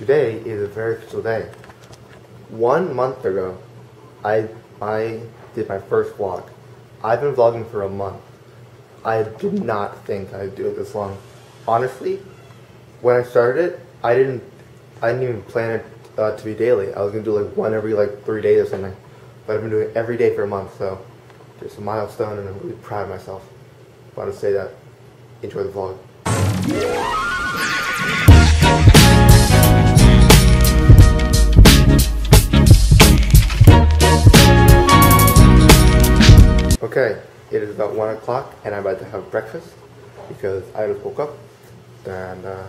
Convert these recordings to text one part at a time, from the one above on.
today is a very special day. One month ago, I I did my first vlog. I've been vlogging for a month. I did not think I'd do it this long. Honestly, when I started it, I didn't I didn't even plan it uh, to be daily. I was gonna do like one every like three days or something. But I've been doing it every day for a month, so it's a milestone, and I'm really proud of myself. Want to say that. Enjoy the vlog. Okay, it is about 1 o'clock and I'm about to have breakfast because I just woke up and uh,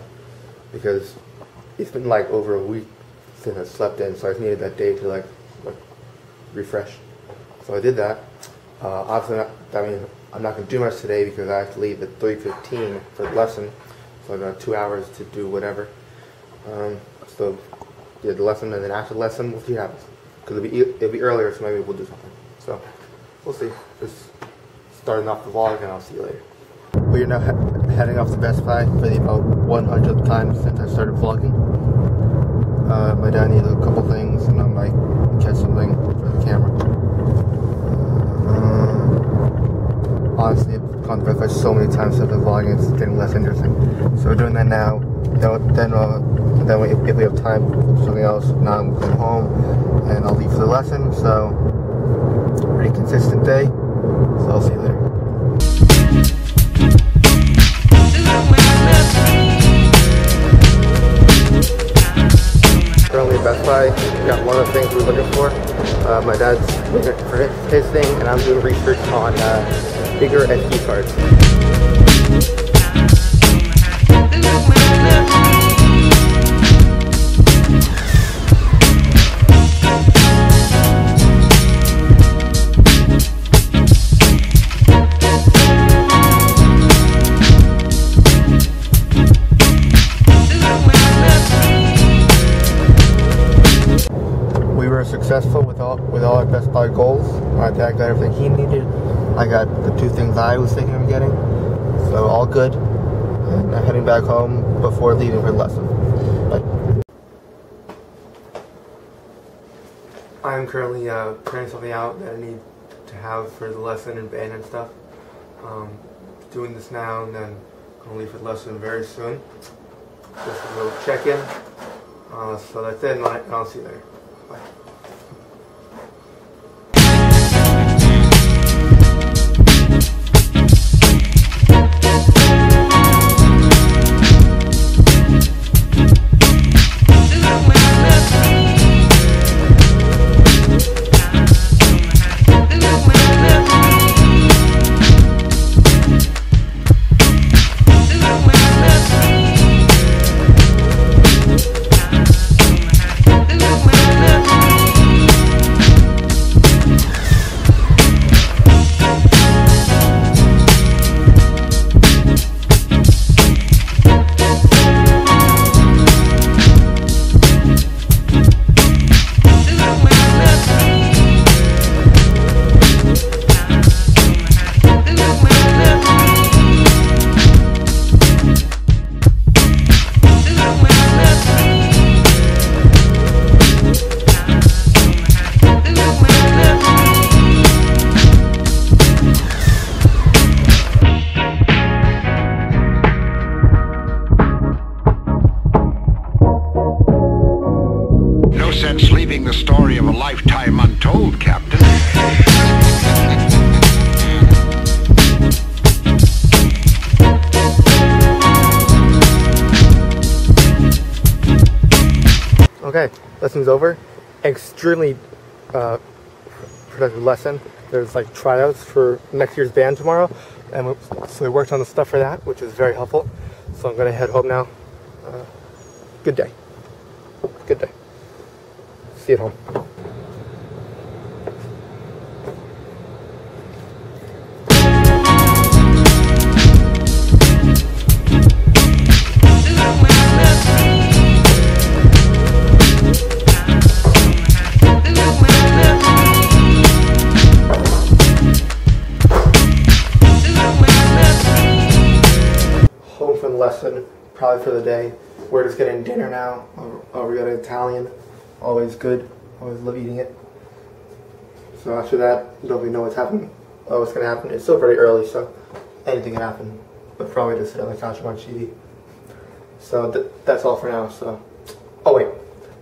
because it's been like over a week since I slept in so I needed that day to like, like refresh. So I did that. Uh, obviously, not, I mean, I'm not going to do much today because I have to leave at 3.15 for the lesson. So I've got two hours to do whatever. Um, so did the lesson and then after the lesson we'll see what happens. Because it'll be, it'll be earlier so maybe we'll do something. So we'll see. Just starting off the vlog and I'll see you later. We are now he heading off to Best Buy for the about 100th time since I started vlogging. Uh, my dad needed a couple things and I might catch something for the camera. Uh, honestly, I've gone to Best Buy so many times since I've been vlogging, it's getting less interesting. So we're doing that now. Then, then, uh, then we, if we have time, do something else. Now I'm going home and I'll leave for the lesson. So pretty consistent day. So I'll see you later. Currently at Best Buy, got one of the things we're looking for. Uh, my dad's looking for his thing, and I'm doing research on uh, bigger SD cards. Successful with all with all our Best Buy goals. My dad got everything he needed. I got the two things I was thinking of getting. So all good. And I'm heading back home before leaving for lesson. Bye. I'm currently uh, printing something out that I need to have for the lesson and band and stuff. Um, doing this now and then gonna leave for the lesson very soon. Just a little check-in. Uh, so that's it, and I'll see you later. Bye. Leaving the story of a lifetime untold, Captain. Okay, lesson's over. Extremely uh, productive lesson. There's like tryouts for next year's band tomorrow, and we, so we worked on the stuff for that, which is very helpful. So I'm gonna head home now. Uh, good day. Good day. See you at home. From the lesson, probably for the day. We're just getting dinner now. Oh, we got an Italian. Always good. Always love eating it. So after that, don't really know what's happening. Oh, what's gonna happen? It's still very early, so anything can happen. But probably just sit on the couch and watch TV. So th- that's all for now. So, oh wait,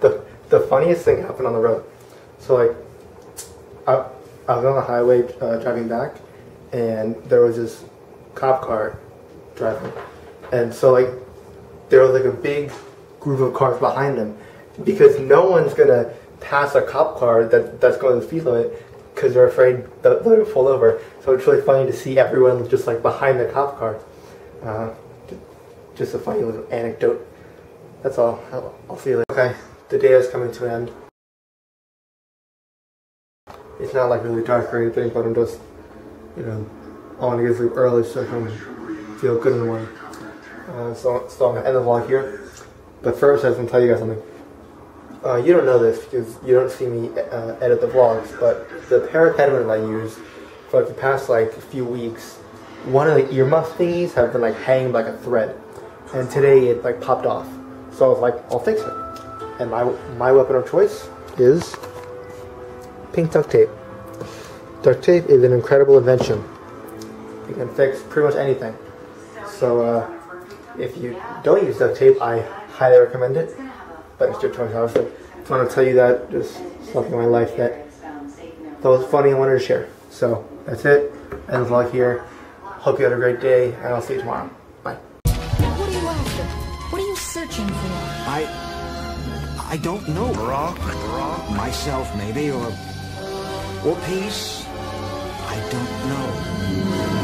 the the funniest thing happened on the road. So like, I I was on the highway uh, driving back, and there was this cop car driving, and so like there was like a big group of cars behind him because no one's gonna pass a cop car that that's going the speed limit because they're afraid that they'll pull over. So it's really funny to see everyone just like behind the cop car. Uh, just a funny little anecdote. That's all. I'll, I'll see you later. Okay, the day is coming to an end. It's not like really dark or anything, but I'm just, you know, I want to get to sleep early so I can feel good in the morning. Uh, so, so I'm gonna end the vlog here. But first, I want to tell you guys something. Uh, you don't know this because you don't see me uh, edit the vlogs, but the pair of headphones I use for like the past like few weeks, one of the earmuff thingies have been like hanging like a thread, and today it like popped off. So I was like, I'll fix it. And my my weapon of choice is pink duct tape. Duct tape is an incredible invention. You can fix pretty much anything. So uh, if you don't use duct tape, I highly recommend it but it's your choice, obviously. Just want to tell you that, just something in my life that thought was funny and wanted to share. So that's it. End the vlog here. Hope you had a great day, and I'll see you tomorrow. Bye. What are you after? What are you searching for? I. I don't know. Rock, rock. Myself, maybe, or. or peace. I don't know.